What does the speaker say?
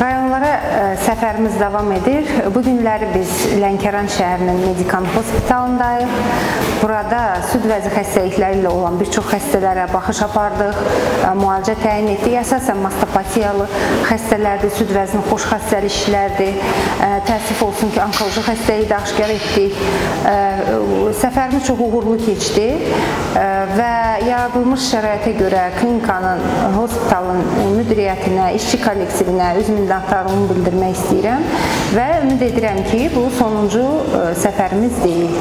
səfərimiz davam edir. Bu günləri biz Lənkəran şəhərinin Medikan hospitalındayıq. Burada süd vəzi xəstəlikləri ilə olan bir çox xəstələrə baxış apardıq, müalicə təyin etdik. Əsasən mastopatiyalı xəstələrdir, süd vəzinin xoş xəstəliklərdir. Təəssüf olsun ki, onkoloji xəstəliyi də aşkar etdik. Səfərimiz çox uğurlu keçdi və yaradılmış şəraitə görə klinikanın, hospitalın müdiriyyətinə, işçi kollektivinə öz minnətdarlığımı bildirmək istəyirəm və ümid edirəm ki, bu sonuncu səfərimiz deyil.